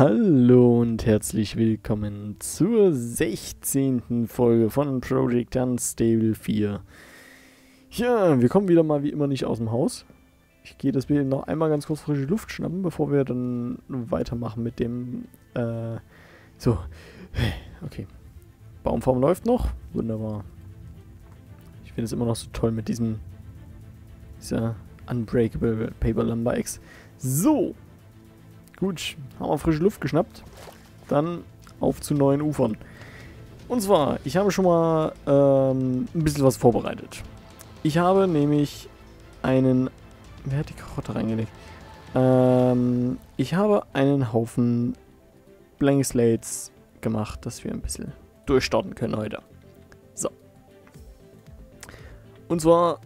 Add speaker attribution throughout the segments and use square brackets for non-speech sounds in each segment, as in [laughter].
Speaker 1: Hallo und herzlich willkommen zur 16. Folge von Project Unstable 4. Ja, wir kommen wieder mal wie immer nicht aus dem Haus. Ich gehe deswegen noch einmal ganz kurz frische Luft schnappen, bevor wir dann weitermachen mit dem, äh, so, okay. Baumform läuft noch, wunderbar. Ich finde es immer noch so toll mit diesem, dieser Unbreakable Paper Lumber X. So, Gut, haben wir frische Luft geschnappt. Dann auf zu neuen Ufern. Und zwar, ich habe schon mal ähm, ein bisschen was vorbereitet. Ich habe nämlich einen... Wer hat die Karotte reingelegt? Ähm, ich habe einen Haufen Blank Slates gemacht, dass wir ein bisschen durchstarten können heute. So. Und zwar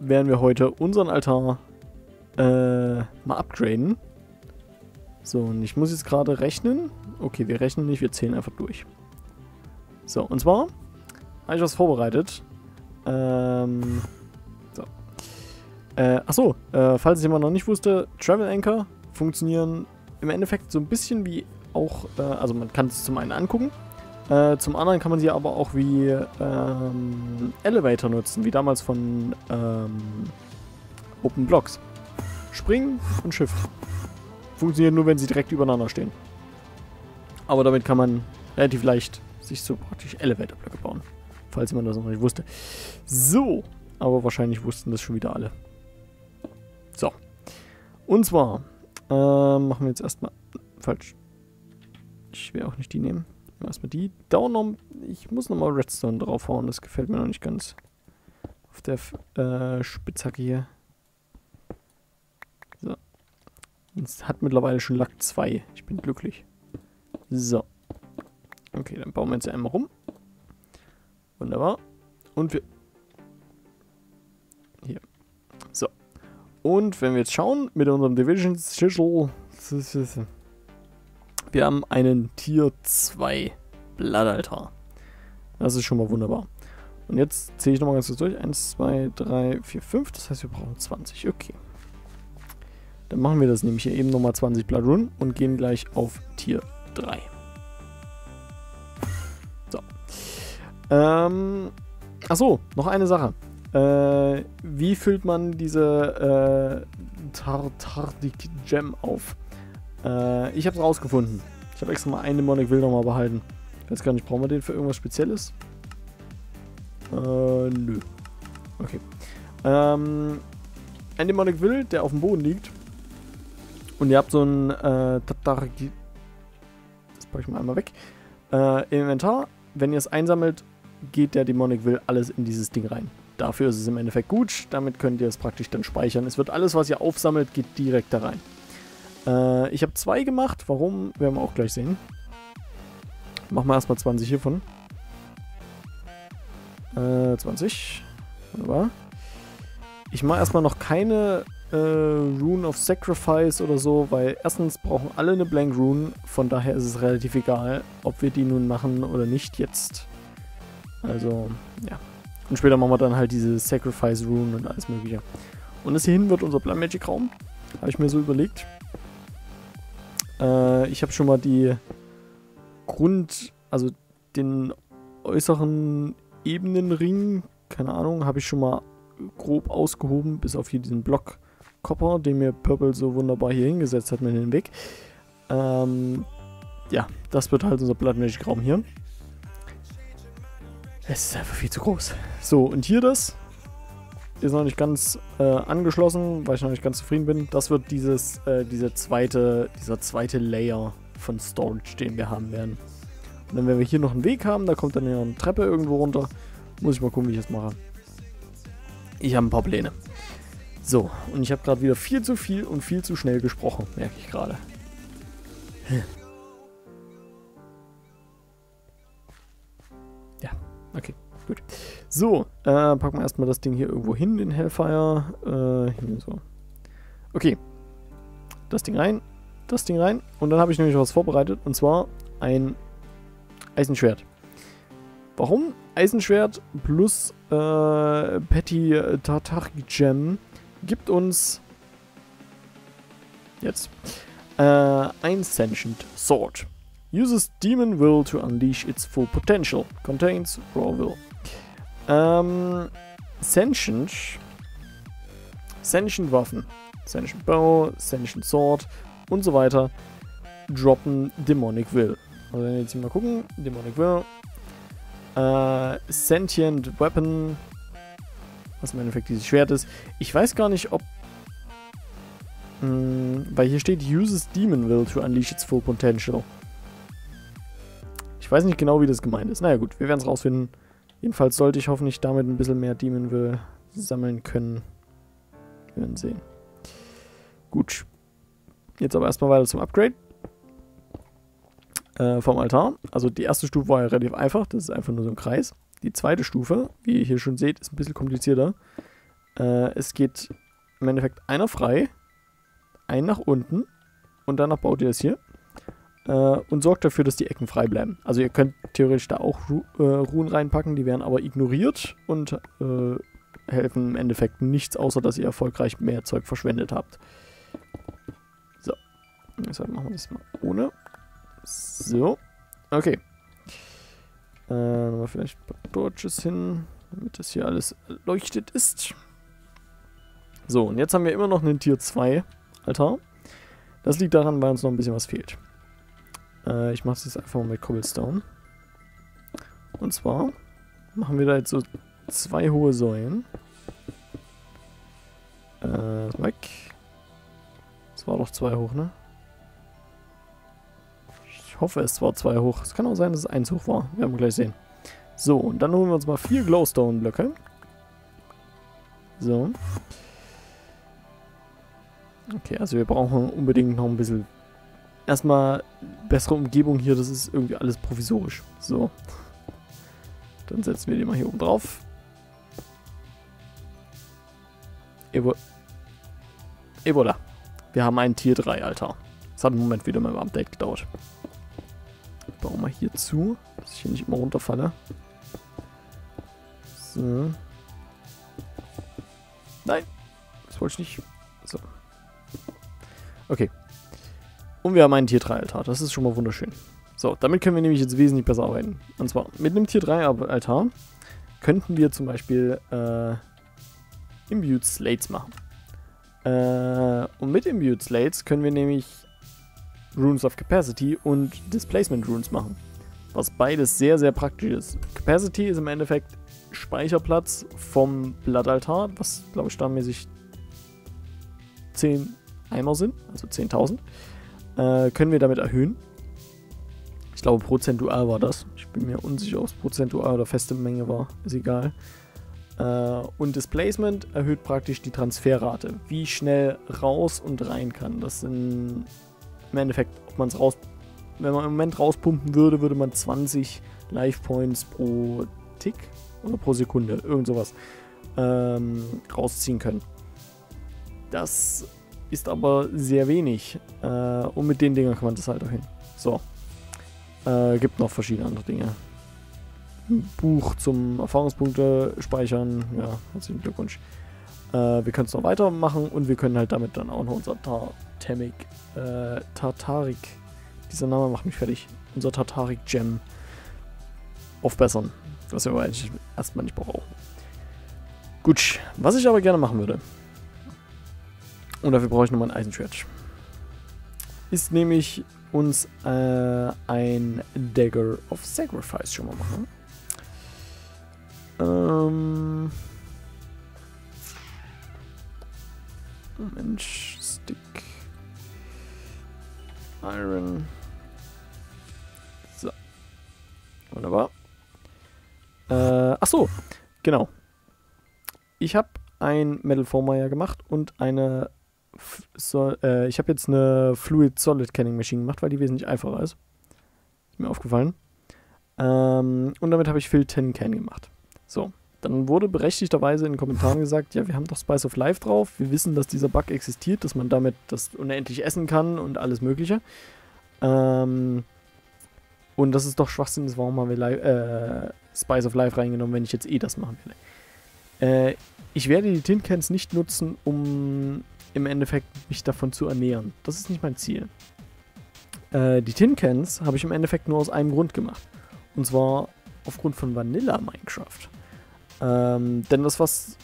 Speaker 1: werden wir heute unseren Altar äh, mal upgraden. So, und ich muss jetzt gerade rechnen. Okay, wir rechnen nicht, wir zählen einfach durch. So, und zwar habe ich was vorbereitet. Ähm, so. Äh, achso, äh, falls jemand noch nicht wusste, Travel Anchor funktionieren im Endeffekt so ein bisschen wie auch, äh, also man kann es zum einen angucken, äh, zum anderen kann man sie aber auch wie ähm, Elevator nutzen, wie damals von ähm, Open Blocks. Springen und Schiff funktioniert nur, wenn sie direkt übereinander stehen. Aber damit kann man relativ leicht sich so praktisch Elevator-Blöcke bauen. Falls man das noch nicht wusste. So, aber wahrscheinlich wussten das schon wieder alle. So. Und zwar äh, machen wir jetzt erstmal. Falsch. Ich will auch nicht die nehmen. Erstmal die. Down noch, ich muss nochmal Redstone draufhauen. Das gefällt mir noch nicht ganz. Auf der äh, Spitzhacke hier. Es hat mittlerweile schon Lack 2. Ich bin glücklich. So. Okay, dann bauen wir jetzt einmal rum. Wunderbar. Und wir... Hier. So. Und wenn wir jetzt schauen, mit unserem Division Schüssel... Wir haben einen Tier 2 Blatthalter. Das ist schon mal wunderbar. Und jetzt zähle ich nochmal ganz kurz durch. 1, 2, 3, 4, 5. Das heißt, wir brauchen 20. Okay. Dann machen wir das nämlich hier eben nochmal 20 Bloodrun und gehen gleich auf Tier 3. So. Ähm, achso, noch eine Sache. Äh, wie füllt man diese äh, Tartardic Gem auf? Äh, ich habe es rausgefunden. Ich habe extra mal einen Demonic Will nochmal behalten. Ich weiß gar nicht, brauchen wir den für irgendwas Spezielles? Äh, nö. Okay. Ähm, ein Demonic Will, der auf dem Boden liegt, und ihr habt so ein äh, das packe ich mal einmal weg. Äh, Im Inventar, wenn ihr es einsammelt, geht der Demonic Will alles in dieses Ding rein. Dafür ist es im Endeffekt gut. Damit könnt ihr es praktisch dann speichern. Es wird alles, was ihr aufsammelt, geht direkt da rein. Äh, ich habe zwei gemacht. Warum? Werden wir auch gleich sehen. Machen wir erstmal 20 hiervon. Äh, 20. Wunderbar. Ich mache erstmal noch keine äh, Rune of Sacrifice oder so, weil erstens brauchen alle eine Blank Rune, von daher ist es relativ egal, ob wir die nun machen oder nicht jetzt. Also, ja. Und später machen wir dann halt diese Sacrifice Rune und alles mögliche. Und das hierhin wird unser Blood Magic Raum. Habe ich mir so überlegt. Äh, ich habe schon mal die Grund, also den äußeren Ebenenring, keine Ahnung, habe ich schon mal grob ausgehoben, bis auf hier diesen Block Copper, den mir Purple so wunderbar hier hingesetzt hat mit dem Weg. Ähm, ja, das wird halt unser Blood Raum hier. Es ist einfach viel zu groß. So, und hier das ist noch nicht ganz äh, angeschlossen, weil ich noch nicht ganz zufrieden bin. Das wird dieses, äh, diese zweite, dieser zweite Layer von Storage, den wir haben werden. Und dann, wenn wir hier noch einen Weg haben, da kommt dann ja eine Treppe irgendwo runter. Muss ich mal gucken, wie ich das mache. Ich habe ein paar Pläne. So, und ich habe gerade wieder viel zu viel und viel zu schnell gesprochen, merke ich gerade. Ja, okay, gut. So, äh, packen wir erstmal das Ding hier irgendwo hin, den Hellfire. Äh, hier so. Okay. Das Ding rein, das Ding rein. Und dann habe ich nämlich was vorbereitet, und zwar ein Eisenschwert. Warum? Eisenschwert plus äh, Petty Tartar Gem gibt uns jetzt Äh, ein Sentient Sword. Uses Demon Will to unleash its full potential. Contains Raw Will. Ähm, Sentient. Sentient Waffen. Sentient Bow, Sentient Sword und so weiter droppen Demonic Will. Also wenn wir jetzt mal gucken, Demonic Will. Äh, Sentient Weapon. Was im Endeffekt dieses Schwert ist. Ich weiß gar nicht, ob mh, weil hier steht uses Demon Will to unleash its full potential. Ich weiß nicht genau, wie das gemeint ist. Naja gut, wir werden es rausfinden. Jedenfalls sollte ich hoffentlich damit ein bisschen mehr Demon Will sammeln können. Wir werden sehen. Gut. Jetzt aber erstmal weiter zum Upgrade. Äh, vom Altar. Also die erste Stufe war ja relativ einfach. Das ist einfach nur so ein Kreis. Die zweite Stufe, wie ihr hier schon seht, ist ein bisschen komplizierter. Äh, es geht im Endeffekt einer frei, ein nach unten und danach baut ihr das hier äh, und sorgt dafür, dass die Ecken frei bleiben. Also ihr könnt theoretisch da auch Ru äh, Ruhen reinpacken, die werden aber ignoriert und äh, helfen im Endeffekt nichts, außer dass ihr erfolgreich mehr Zeug verschwendet habt. So, deshalb machen wir das mal ohne. So, okay. Äh, nochmal vielleicht ein paar Torches hin, damit das hier alles leuchtet ist. So, und jetzt haben wir immer noch einen Tier 2 Altar. Das liegt daran, weil uns noch ein bisschen was fehlt. Äh, ich mache es jetzt einfach mal mit Cobblestone. Und zwar machen wir da jetzt so zwei hohe Säulen. Äh, weg. Es war doch zwei hoch, ne? Ich hoffe, es war zwei hoch. Es kann auch sein, dass es eins hoch war. Wir werden gleich sehen. So, und dann holen wir uns mal vier Glowstone-Blöcke. So. Okay, also wir brauchen unbedingt noch ein bisschen... Erstmal bessere Umgebung hier, das ist irgendwie alles provisorisch. So. Dann setzen wir die mal hier oben drauf. Evo Evola. Wir haben einen Tier 3 Alter. Das hat einen Moment wieder mal im Update gedauert. Bauen wir hier zu, dass ich hier nicht immer runterfalle. So. Nein, das wollte ich nicht. So. Okay. Und wir haben einen Tier 3 Altar. Das ist schon mal wunderschön. So, damit können wir nämlich jetzt wesentlich besser arbeiten. Und zwar mit einem Tier 3 Altar könnten wir zum Beispiel äh, Imbued Slates machen. Äh, und mit Imbued Slates können wir nämlich Runes of Capacity und Displacement Runes machen. Was beides sehr, sehr praktisch ist. Capacity ist im Endeffekt Speicherplatz vom Blattaltar, was glaube ich standmäßig 10 Eimer sind, also 10.000. Äh, können wir damit erhöhen. Ich glaube, prozentual war das. Ich bin mir unsicher, ob es prozentual oder feste Menge war. Ist egal. Äh, und Displacement erhöht praktisch die Transferrate. Wie schnell raus und rein kann. Das sind im Endeffekt, ob man es raus. Wenn man im Moment rauspumpen würde, würde man 20 Life Points pro Tick oder pro Sekunde, irgend sowas, ähm, rausziehen können. Das ist aber sehr wenig. Äh, und mit den Dingern kann man das halt auch hin. So. Äh, gibt noch verschiedene andere Dinge. Buch zum Erfahrungspunkte speichern. Ja, herzlichen Glückwunsch. Äh, wir können es noch weitermachen und wir können halt damit dann auch noch unser Tartamic, äh, Tartarik, dieser Name macht mich fertig, unser Tartarik Gem aufbessern. Was wir aber eigentlich erstmal nicht brauchen. Gut, was ich aber gerne machen würde, und dafür brauche ich nochmal ein Eisenschwert, ist nämlich uns äh, ein Dagger of Sacrifice schon mal machen. Ähm. Mensch, Stick. Iron. So. Wunderbar. Äh, ach so, genau. Ich habe ein Metal Former gemacht und eine so, äh, ich habe jetzt eine Fluid Solid Canning Machine gemacht, weil die wesentlich einfacher ist. Ist mir aufgefallen. Ähm, und damit habe ich Fill 10 Can gemacht. So, dann wurde berechtigterweise in den Kommentaren gesagt, ja, wir haben doch Spice of Life drauf, wir wissen, dass dieser Bug existiert, dass man damit das unendlich essen kann und alles mögliche. Ähm, und das ist doch Schwachsinn ist, warum haben wir äh, Spice of Life reingenommen, wenn ich jetzt eh das machen will. Äh, ich werde die Tin Cans nicht nutzen, um im Endeffekt mich davon zu ernähren. Das ist nicht mein Ziel. Äh, die Tin Cans habe ich im Endeffekt nur aus einem Grund gemacht. Und zwar aufgrund von Vanilla Minecraft. Ähm, denn das, was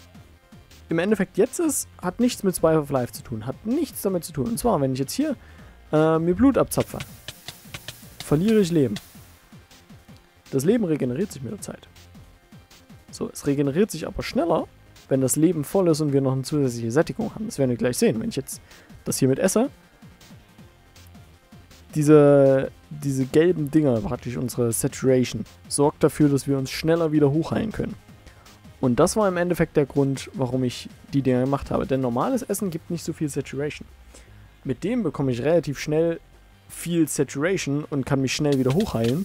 Speaker 1: im Endeffekt jetzt ist, hat nichts mit Spy of Life zu tun. Hat nichts damit zu tun. Und zwar, wenn ich jetzt hier äh, mir Blut abzapfe, verliere ich Leben. Das Leben regeneriert sich mit der Zeit. So, es regeneriert sich aber schneller, wenn das Leben voll ist und wir noch eine zusätzliche Sättigung haben. Das werden wir gleich sehen. Wenn ich jetzt das hier mit esse, diese, diese gelben Dinger, praktisch unsere Saturation, sorgt dafür, dass wir uns schneller wieder hochheilen können. Und das war im Endeffekt der Grund, warum ich die Dinger gemacht habe. Denn normales Essen gibt nicht so viel Saturation. Mit dem bekomme ich relativ schnell viel Saturation und kann mich schnell wieder hochheilen.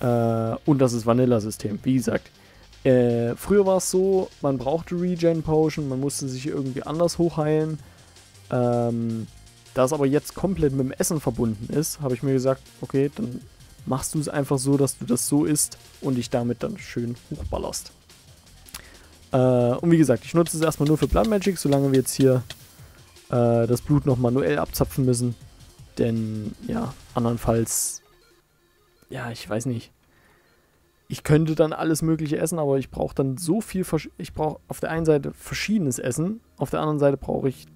Speaker 1: Äh, und das ist Vanilla-System. Wie gesagt, äh, früher war es so, man brauchte Regen Potion, man musste sich irgendwie anders hochheilen. Ähm, da es aber jetzt komplett mit dem Essen verbunden ist, habe ich mir gesagt, okay, dann machst du es einfach so, dass du das so isst und dich damit dann schön hochballerst. Äh, und wie gesagt, ich nutze es erstmal nur für Blood Magic, solange wir jetzt hier äh, das Blut noch manuell abzapfen müssen. Denn, ja, andernfalls, ja, ich weiß nicht ich könnte dann alles Mögliche essen, aber ich brauche dann so viel. Ich brauche auf der einen Seite verschiedenes Essen, auf der anderen Seite brauche ich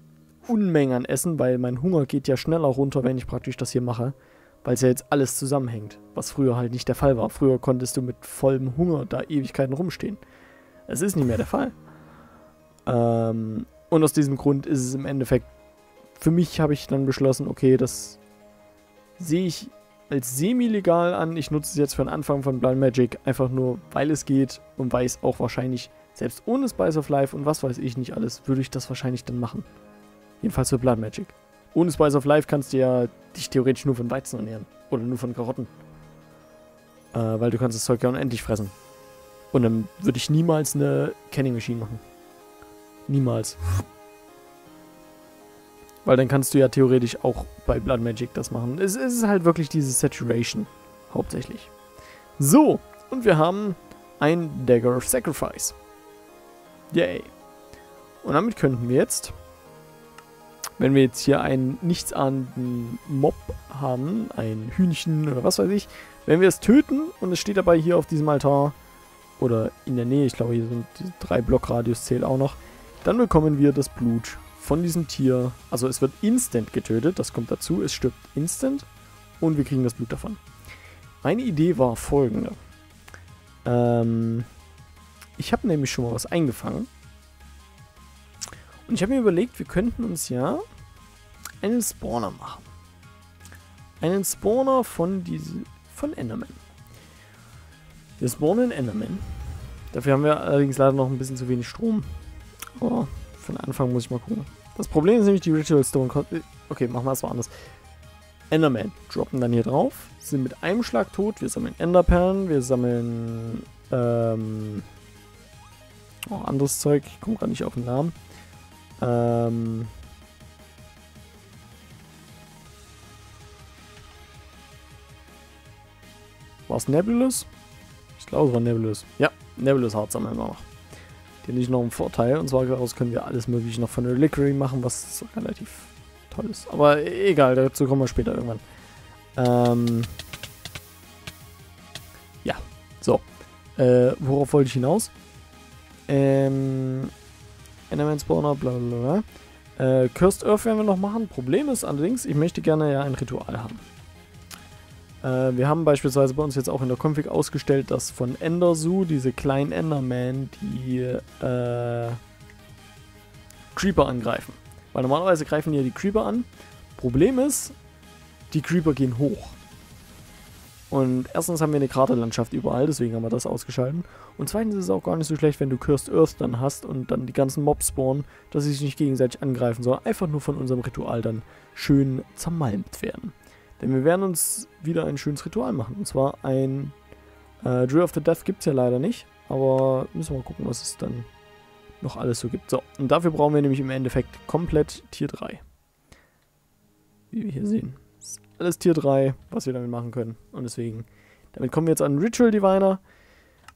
Speaker 1: Unmengen an Essen, weil mein Hunger geht ja schneller runter, wenn ich praktisch das hier mache, weil es ja jetzt alles zusammenhängt, was früher halt nicht der Fall war. Früher konntest du mit vollem Hunger da Ewigkeiten rumstehen. Es ist nicht mehr der Fall. Ähm, und aus diesem Grund ist es im Endeffekt, für mich habe ich dann beschlossen, okay, das sehe ich als semi-legal an. Ich nutze es jetzt für den Anfang von Blind Magic einfach nur, weil es geht und weil es auch wahrscheinlich, selbst ohne Spice of Life und was weiß ich nicht alles, würde ich das wahrscheinlich dann machen. Jedenfalls für Blood Magic. Ohne Spice of Life kannst du ja dich theoretisch nur von Weizen ernähren. Oder nur von Karotten. Äh, weil du kannst das Zeug ja unendlich fressen. Und dann würde ich niemals eine Canning Machine machen. Niemals. Weil dann kannst du ja theoretisch auch bei Blood Magic das machen. Es, ist halt wirklich diese Saturation. Hauptsächlich. So, und wir haben ein Dagger of Sacrifice. Yay. Und damit könnten wir jetzt, wenn wir jetzt hier einen nichtsahnenden Mob haben, ein Hühnchen oder was weiß ich, wenn wir es töten und es steht dabei hier auf diesem Altar oder in der Nähe, ich glaube hier sind diese drei Blockradius zählt auch noch, dann bekommen wir das Blut von diesem Tier, also es wird instant getötet, das kommt dazu, es stirbt instant und wir kriegen das Blut davon. Meine Idee war folgende. Ähm, ich habe nämlich schon mal was eingefangen. Und ich habe mir überlegt, wir könnten uns ja einen Spawner machen. Einen Spawner von diese, von Enderman. Wir spawnen Enderman. Dafür haben wir allerdings leider noch ein bisschen zu wenig Strom. Aber für den Anfang muss ich mal gucken. Das Problem ist nämlich die Ritual Stone. Okay, machen wir es mal anders. Enderman droppen dann hier drauf, sind mit einem Schlag tot. Wir sammeln Enderperlen, wir sammeln ähm, auch anderes Zeug. Ich komme gerade nicht auf den Namen. Ähm, war es Nebulous? Ich glaube, es war Nebulous. Ja, Nebulous Heart sammeln wir noch hier nicht noch einen Vorteil. Und zwar daraus können wir alles mögliche noch von der Reliquary machen, was relativ toll ist. Aber egal, dazu kommen wir später irgendwann. Ähm ja, so. Äh, worauf wollte ich hinaus? Ähm, Enderman Spawner, bla bla bla. Äh, Cursed Earth werden wir noch machen. Problem ist allerdings, ich möchte gerne ja ein Ritual haben. Äh, wir haben beispielsweise bei uns jetzt auch in der Config ausgestellt, dass von Endersu, diese kleinen Enderman, die äh, Creeper angreifen. Weil normalerweise greifen die ja die Creeper an. Problem ist, die Creeper gehen hoch. Und erstens haben wir eine Kraterlandschaft überall, deswegen haben wir das ausgeschalten. Und zweitens ist es auch gar nicht so schlecht, wenn du Cursed Earth dann hast und dann die ganzen Mobs spawnen, dass sie sich nicht gegenseitig angreifen, sondern einfach nur von unserem Ritual dann schön zermalmt werden. Denn wir werden uns wieder ein schönes Ritual machen. Und zwar ein äh, Drill of the Death gibt es ja leider nicht. Aber müssen wir mal gucken, was es dann noch alles so gibt. So, und dafür brauchen wir nämlich im Endeffekt komplett Tier 3. Wie wir hier sehen. Ist alles Tier 3, was wir damit machen können. Und deswegen, damit kommen wir jetzt an Ritual Diviner.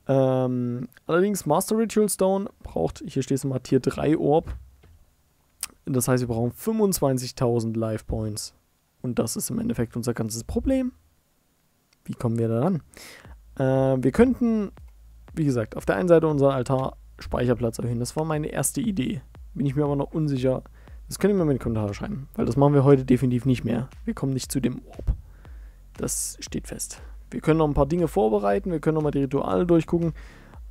Speaker 1: Ähm, allerdings Master Ritual Stone braucht, hier steht es mal Tier 3 Orb. Das heißt, wir brauchen 25.000 Life Points Und das ist im Endeffekt unser ganzes Problem. Wie kommen wir da ran? Äh, wir könnten, wie gesagt, auf der einen Seite unseren Altar Speicherplatz erhöhen. Das war meine erste Idee. Bin ich mir aber noch unsicher. Das könnt ihr mir in die Kommentare schreiben, weil das machen wir heute definitiv nicht mehr. Wir kommen nicht zu dem Orb. Das steht fest. Wir können noch ein paar Dinge vorbereiten, wir können noch mal die Rituale durchgucken,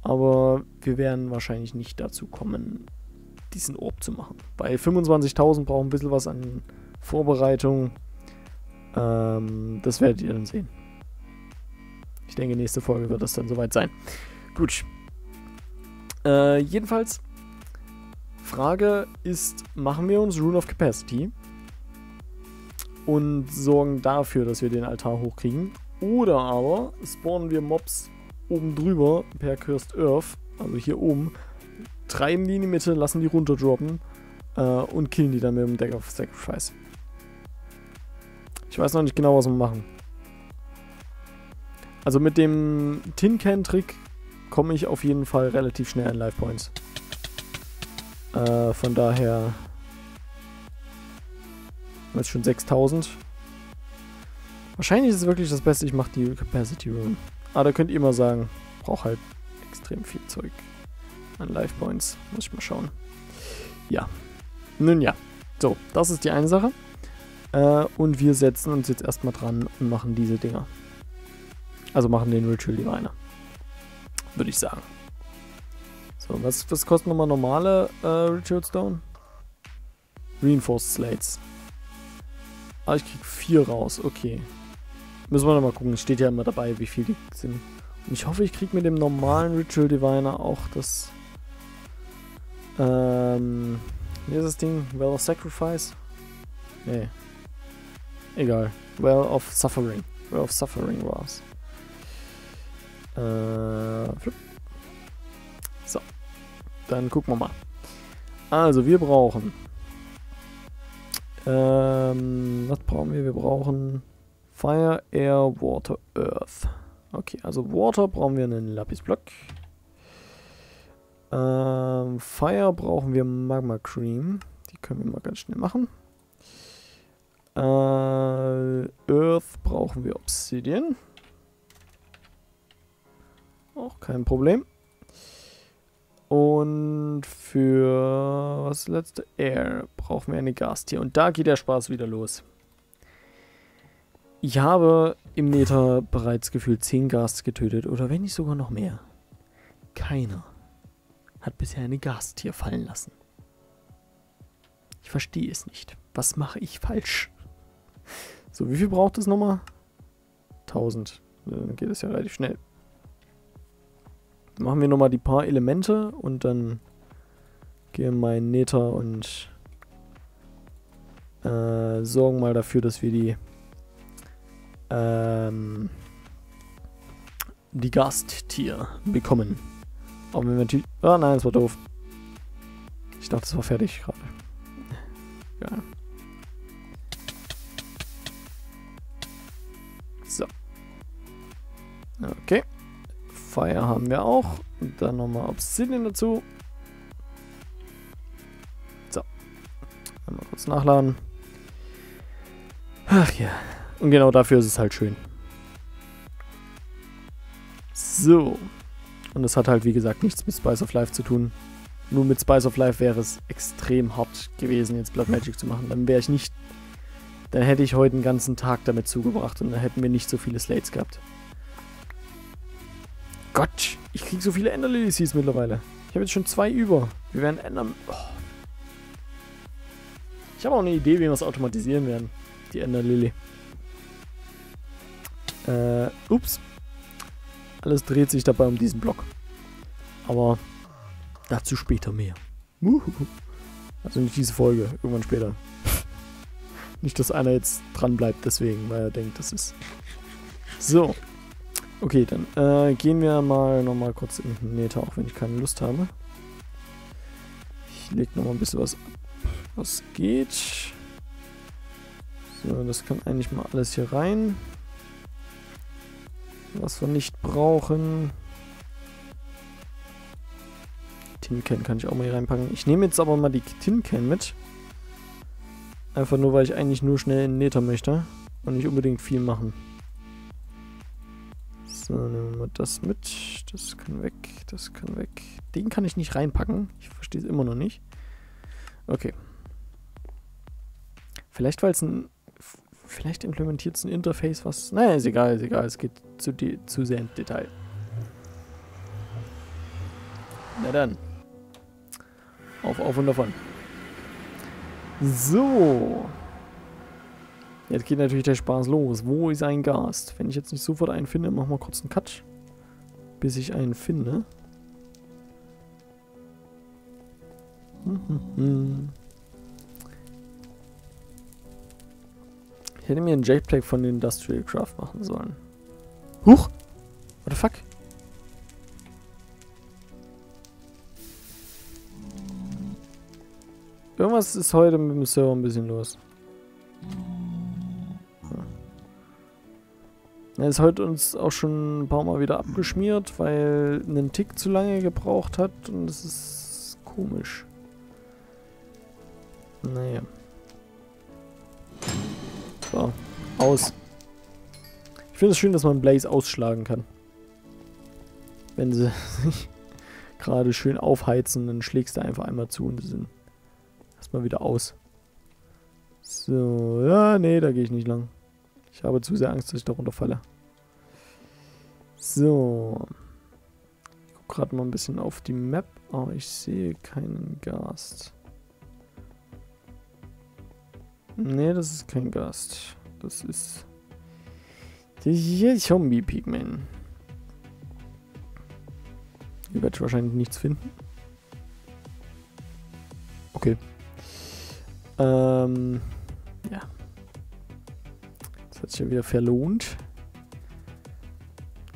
Speaker 1: aber wir werden wahrscheinlich nicht dazu kommen, diesen Orb zu machen. Bei 25.000 brauchen ein bisschen was an Vorbereitung. Ähm, das werdet ihr dann sehen. Ich denke, nächste Folge wird das dann soweit sein. Gut. Äh, jedenfalls, Frage ist, machen wir uns Rune of Capacity und sorgen dafür, dass wir den Altar hochkriegen? Oder aber spawnen wir Mobs oben drüber per Cursed Earth, also hier oben, treiben die in die Mitte, lassen die runterdroppen äh, und killen die dann mit dem Deck of Sacrifice. Ich weiß noch nicht genau, was wir machen. Also mit dem Tin Can Trick komme ich auf jeden Fall relativ schnell an Life Points. Äh, von daher jetzt schon 6000. Wahrscheinlich ist es wirklich das Beste, ich mache die Capacity Room. Aber da könnt ihr mal sagen, braucht halt extrem viel Zeug an Life Points. Muss ich mal schauen. Ja. Nun ja. So, das ist die eine Sache. Äh, und wir setzen uns jetzt erstmal dran und machen diese Dinger. Also machen den Ritual Diviner. Würde ich sagen. So, was, was kosten nochmal normale äh, Ritual Stone? Reinforced Slates. Ah, ich krieg vier raus. Okay. Müssen wir nochmal gucken. Steht ja immer dabei, wie viel die sind. Und ich hoffe, ich kriege mit dem normalen Ritual Diviner auch das. Ähm. Wie ist das Ding? Well of Sacrifice? Nee. Egal. Well of Suffering. Well of Suffering war's. Äh. Flip. So. Dann gucken wir mal. Also, wir brauchen. Ähm, was brauchen wir? Wir brauchen Fire, Air, Water, Earth. Okay, also Water brauchen wir einen Lapisblock. Ähm, Fire brauchen wir Magma Cream. Die können wir mal ganz schnell machen. Äh, Earth brauchen wir Obsidian. Auch kein Problem. Und für was letzte Air brauchen wir eine Gastier. Und da geht der Spaß wieder los. Ich habe im Nether bereits gefühlt 10 Ghasts getötet oder wenn nicht sogar noch mehr. Keiner hat bisher eine Gasttier fallen lassen. Ich verstehe es nicht. Was mache ich falsch? So, wie viel braucht es nochmal? 1000. Dann geht es ja relativ schnell. Machen wir nochmal die paar Elemente und dann gehen wir in Nether und äh, sorgen mal dafür, dass wir die ähm, die Gasttier bekommen. Auch wenn wir natürlich... Ah, nein, das war doof. Ich dachte, das war fertig gerade. [laughs] Ja. Okay. Fire haben wir auch. Und dann nochmal Obsidian dazu. So. Einmal kurz nachladen. Ach ja. Und genau dafür ist es halt schön. So. Und es hat halt, wie gesagt, nichts mit Spice of Life zu tun. Nur mit Spice of Life wäre es extrem hart gewesen, jetzt Blood Magic zu machen. Dann wäre ich nicht. Dann hätte ich heute den ganzen Tag damit zugebracht und dann hätten wir nicht so viele Slates gehabt. Gott, ich kriege so viele Ender Lilies mittlerweile. Ich habe jetzt schon zwei über. Wir werden Ender. Oh. Ich habe auch eine Idee, wie wir es automatisieren werden. Die Ender Lily. Äh, ups. Alles dreht sich dabei um diesen Block. Aber dazu später mehr. Also nicht diese Folge, irgendwann später. [laughs] nicht, dass einer jetzt dran bleibt deswegen, weil er denkt, das ist... So. Okay, dann äh, gehen wir mal nochmal kurz in den Meter, auch wenn ich keine Lust habe. Ich lege nochmal ein bisschen was ab, was geht. So, das kann eigentlich mal alles hier rein was wir nicht brauchen. Tin Can kann ich auch mal hier reinpacken. Ich nehme jetzt aber mal die Tin Can mit. Einfach nur, weil ich eigentlich nur schnell in Nether möchte und nicht unbedingt viel machen. So, nehmen wir das mit. Das kann weg, das kann weg. Den kann ich nicht reinpacken. Ich verstehe es immer noch nicht. Okay. Vielleicht, weil es ein... Vielleicht implementiert es ein Interface, was... Naja, ist egal, ist egal. Es geht zu, zu sehr ins Detail. Na dann. Auf, auf und davon. So. Jetzt geht natürlich der Spaß los. Wo ist ein Gast? Wenn ich jetzt nicht sofort einen finde, machen wir kurz einen Cut. Bis ich einen finde. Ich hätte mir einen JPEG von den Industrial Craft machen sollen. Huch! What the fuck? Irgendwas ist heute mit dem Server ein bisschen los. Er ist heute uns auch schon ein paar Mal wieder abgeschmiert, weil einen Tick zu lange gebraucht hat und das ist komisch. Naja. So, aus. Ich finde es schön, dass man Blaze ausschlagen kann. Wenn sie sich [laughs] gerade schön aufheizen, dann schlägst du einfach einmal zu und sie sind erstmal wieder aus. So, ja, nee, da gehe ich nicht lang. Ich habe zu sehr Angst, dass ich darunter falle. So. Ich gucke gerade mal ein bisschen auf die Map. Oh, ich sehe keinen Gast. Nee, das ist kein Gast. Das ist... Der Zombie-Pigment. Hier werde ich wahrscheinlich nichts finden. Okay. Ähm... Ja. Das hat sich ja wieder verlohnt.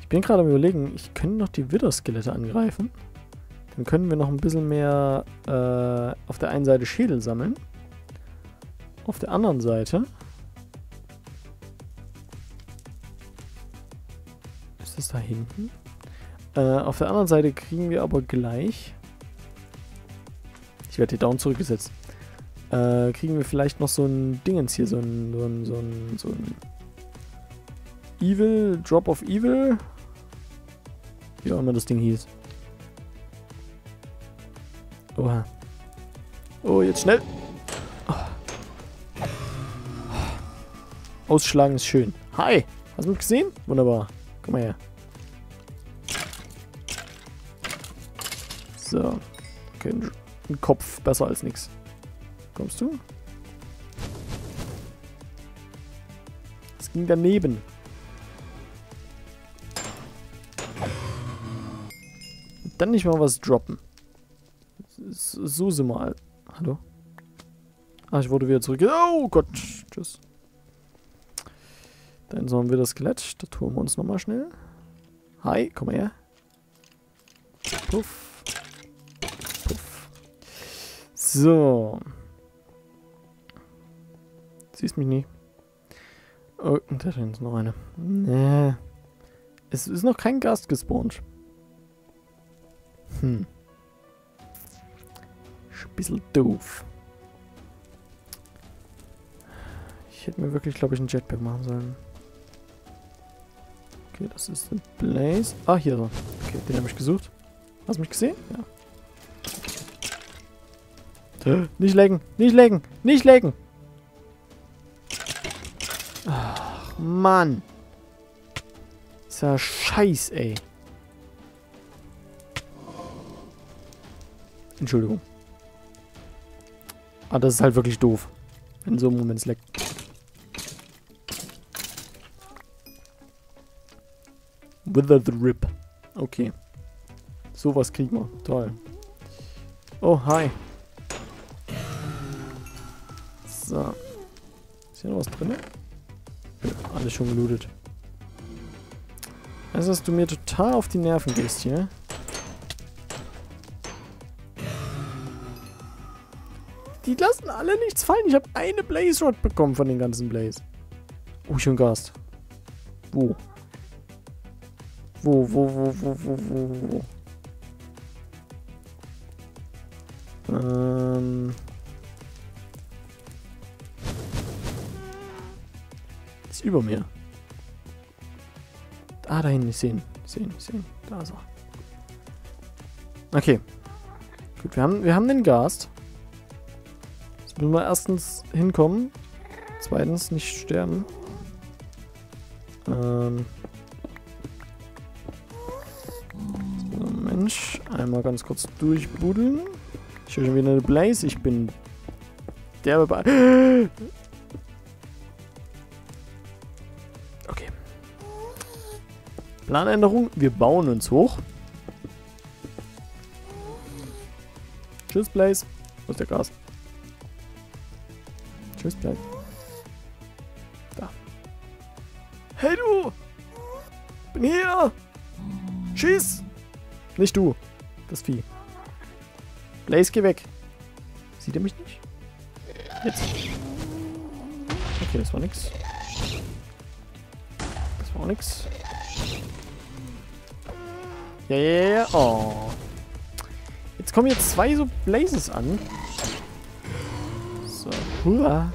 Speaker 1: Ich bin gerade am überlegen, ich könnte noch die Wither-Skelette angreifen. Dann können wir noch ein bisschen mehr äh, auf der einen Seite Schädel sammeln. Auf der anderen Seite ist das da hinten? Äh, auf der anderen Seite kriegen wir aber gleich ich werde hier down zurückgesetzt. Äh, kriegen wir vielleicht noch so ein Dingens hier, so ein, so ein, so ein, so ein Evil, Drop of Evil. Wie auch immer das Ding hieß. Oha. Oh, jetzt schnell. Ausschlagen ist schön. Hi! Hast du mich gesehen? Wunderbar. Komm mal her. So. Okay, ein Kopf. Besser als nichts. Kommst du? Es ging daneben. Dann nicht mal was droppen. So sind wir. Hallo? Ah, ich wurde wieder zurück. Oh Gott. Tschüss. Dann sollen wir das Skelett. Da tun wir uns nochmal schnell. Hi, komm her. Puff. Puff. So. Siehst mich nicht. Oh, da drin ist noch eine. Nee. Es ist noch kein Gast gespawnt. Hm. Ist ein bisschen doof. Ich hätte mir wirklich, glaube ich, einen Jetpack machen sollen. Okay, das ist ein Blaze. Ah, hier so. Okay, den habe ich gesucht. Hast du mich gesehen? Ja. Nicht lecken! Nicht lecken! Nicht lecken! Mann! Ist ja scheiß, ey. Entschuldigung. Ah, das ist halt wirklich doof. In so einem Moment leckt. Wither the Rip. Okay. Sowas kriegen wir. Toll. Oh, hi. So. Ist hier noch was drin? Alles schon gelootet. Also, dass du mir total auf die Nerven gehst hier. Die lassen alle nichts fallen. Ich habe eine Blaze Rod bekommen von den ganzen Blaze. Oh, ich Gast. Wo? Wo, wo, wo, wo, wo, wo, wo? Ähm. Über mir. Ah, da hinten. Ich sehe ihn. Ich sehe ihn. Ich sehe ihn. Da ist er. Okay. Gut, wir haben, wir haben den Gast. Jetzt müssen wir erstens hinkommen. Zweitens nicht sterben. Ähm. So, Mensch. Einmal ganz kurz durchbuddeln. Ich höre schon wieder eine Blaze. Ich bin derbe bei. Planänderung. Wir bauen uns hoch. Tschüss, Blaze. Wo ist der Gas? Tschüss, Blaze. Da. Hey, du! Bin hier! Schieß! Nicht du. Das Vieh. Blaze, geh weg. Sieht er mich nicht? Jetzt. Okay, das war nix. Das war auch nix. Ja, ja, ja. Oh. Jetzt kommen jetzt zwei so Blazes an. So. Hurra.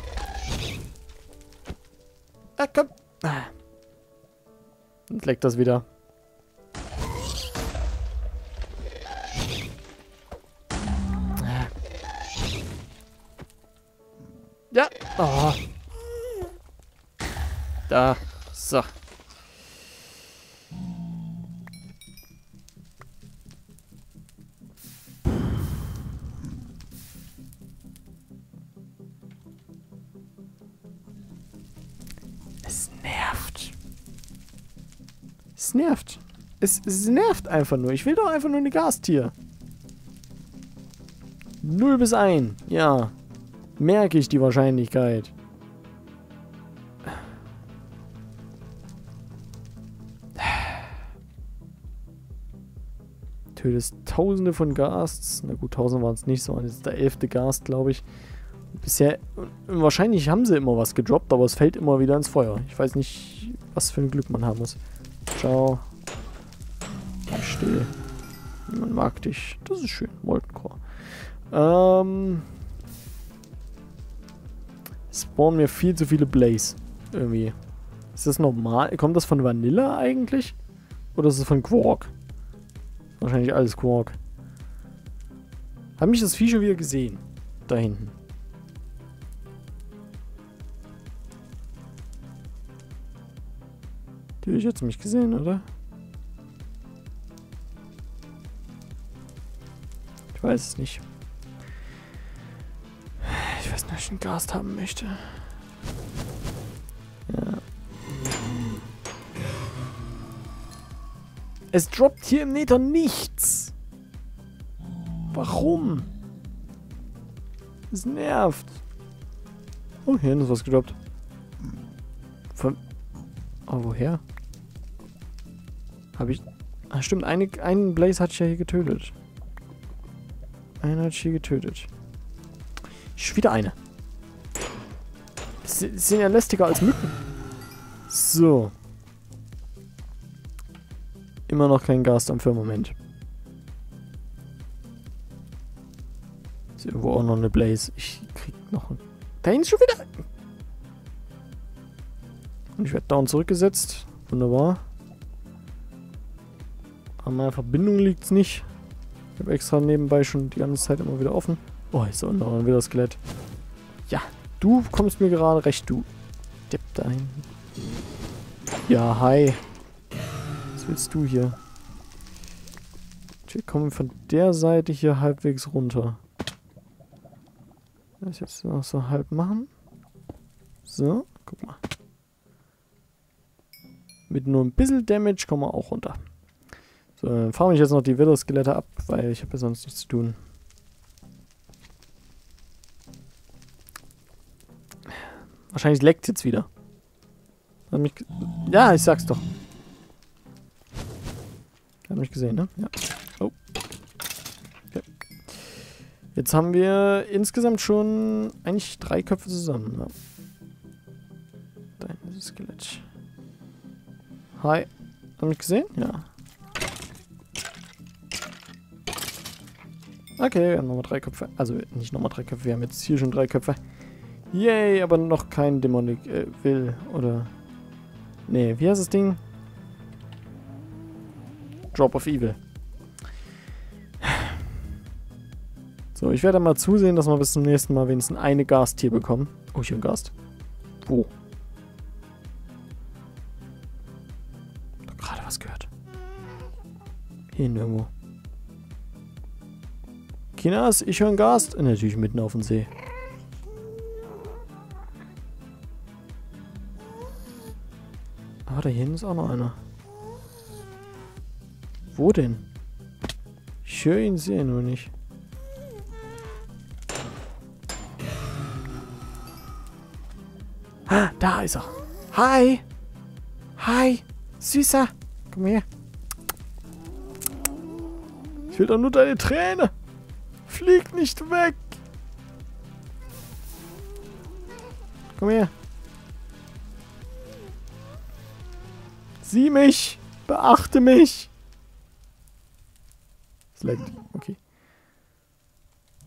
Speaker 1: Ah, komm. Und leckt das wieder. Ja. Oh. Da. So. Es, es nervt einfach nur. Ich will doch einfach nur eine Gastier. 0 bis 1. Ja. Merke ich die Wahrscheinlichkeit. Tötest tausende von Gasts. Na gut, tausend waren es nicht, so. Das ist der elfte Gast, glaube ich. Bisher, wahrscheinlich haben sie immer was gedroppt, aber es fällt immer wieder ins Feuer. Ich weiß nicht, was für ein Glück man haben muss. Ciao. Still. Niemand mag dich. Das ist schön. Molten Core. Ähm. Spawnen mir viel zu viele Blaze. Irgendwie. Ist das normal? Kommt das von Vanilla eigentlich? Oder ist es von Quark? Wahrscheinlich alles Quark. Hab mich das Vieh schon wieder gesehen? Da hinten. Die habe ich jetzt mich gesehen, oder? Ich weiß es nicht. Ich weiß nicht, ob ich einen Gast haben möchte. Ja. Es droppt hier im Nether nichts. Warum? Es nervt. Oh, hier ist was gedroppt. Von... Oh, woher? Habe ich... Ah, stimmt. Eine, einen Blaze hatte ich ja hier getötet. Einen ich hier getötet. Schon wieder eine. Das sind ja lästiger als Mücken. So. Immer noch kein Gast am Firmament. Ist irgendwo auch noch eine Blaze. Ich krieg noch... Ein da hinten ist schon wieder... Und ich werde down zurückgesetzt. Wunderbar. An meiner Verbindung liegt es nicht. Ich habe extra nebenbei schon die ganze Zeit immer wieder offen. Oh, ist da noch wieder Skelett. Ja, du kommst mir gerade recht, du Depp da hinten. Ja, hi. Was willst du hier? Wir kommen von der Seite hier halbwegs runter. Das jetzt noch so halb machen. So, guck mal. Mit nur ein bisschen Damage kommen wir auch runter. So, dann fahre ich jetzt noch die Wither-Skelette ab, weil ich habe ja sonst nichts zu tun. Wahrscheinlich leckt jetzt wieder. Hat mich ja, ich sag's doch. Hat mich gesehen, ne? Ja. Oh. Okay. Jetzt haben wir insgesamt schon eigentlich drei Köpfe zusammen. Ist das Skelett. Hi. Hat mich gesehen? Ja. Okay, wir haben nochmal drei Köpfe. Also nicht nochmal drei Köpfe, wir haben jetzt hier schon drei Köpfe. Yay, aber noch kein Dämonik äh, will. Oder Nee, wie heißt das Ding? Drop of Evil. So, ich werde mal zusehen, dass wir bis zum nächsten Mal wenigstens eine Gast hier bekommen. Oh, habe einen Gast. Wo? Gerade was gehört. Hier nirgendwo. Kinas, ich höre einen Gast. Natürlich mitten auf dem See. Ah, da hinten ist auch noch einer. Wo denn? Ich höre ihn, sehe nur nicht. Ah, da ist er. Hi. Hi. Süßer. Komm her. Ich will doch nur deine Träne. Flieg nicht weg. Komm her. Sieh mich. Beachte mich. Es leckt. Okay.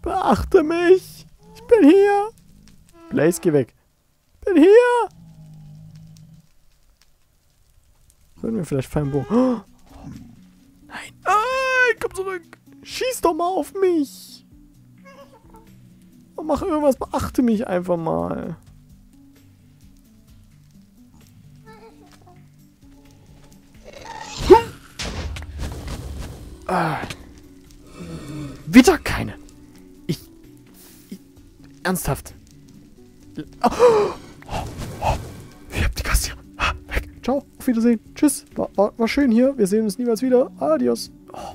Speaker 1: Beachte mich. Ich bin hier. Blaze, geh weg. Ich bin hier. Sollten wir vielleicht fein Bogen. Oh. Nein. Nein, komm zurück. Schieß doch mal auf mich. Mach irgendwas. Beachte mich einfach mal. Ah. Wieder keine. Ich, ich ernsthaft. Oh. Ich hab die Kasse hier. Ah, weg. Ciao. Auf Wiedersehen. Tschüss. War, war, war schön hier. Wir sehen uns niemals wieder. Adios. Oh.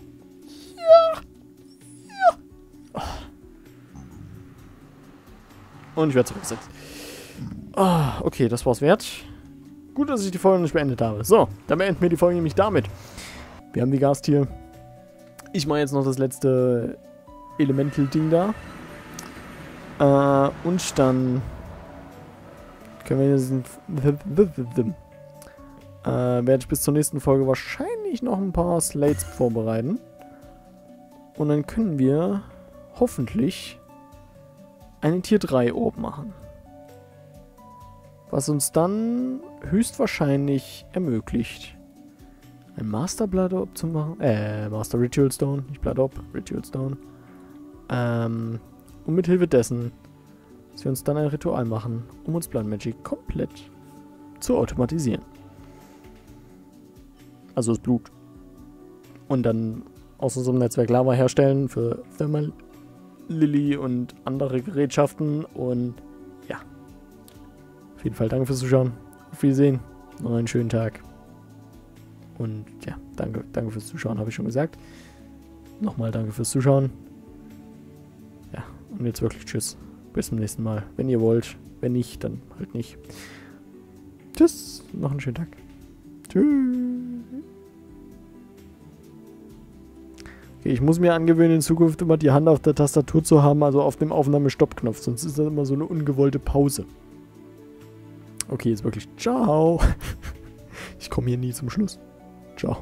Speaker 1: Und ich werde zurückgesetzt. Ah, okay, das war's wert. Gut, dass ich die Folge nicht beendet habe. So, dann beenden wir die Folge nämlich damit. Wir haben die Gast hier. Ich mache jetzt noch das letzte Elemental-Ding da. Äh, und dann können wir diesen äh, werde ich bis zur nächsten Folge wahrscheinlich noch ein paar Slates vorbereiten. Und dann können wir hoffentlich einen Tier 3 Orb machen. Was uns dann höchstwahrscheinlich ermöglicht, ein Master Blood Orb zu machen. Äh, Master Ritual Stone, nicht Blood Orb, Ritual Stone. Ähm, und mit Hilfe dessen, dass wir uns dann ein Ritual machen, um uns Blood Magic komplett zu automatisieren. Also das Blut. Und dann aus unserem Netzwerk Lava herstellen für Thermal Lily und andere Gerätschaften. Und ja. Auf jeden Fall danke fürs Zuschauen. Auf Wiedersehen. Noch einen schönen Tag. Und ja, danke, danke fürs Zuschauen, habe ich schon gesagt. Nochmal danke fürs Zuschauen. Ja, und jetzt wirklich Tschüss. Bis zum nächsten Mal. Wenn ihr wollt. Wenn nicht, dann halt nicht. Tschüss. Noch einen schönen Tag. Tschüss. Okay, ich muss mir angewöhnen, in Zukunft immer die Hand auf der Tastatur zu haben, also auf dem Aufnahmestoppknopf. Sonst ist das immer so eine ungewollte Pause. Okay, jetzt wirklich. Ciao. [laughs] Ich komme hier nie zum Schluss. Ciao.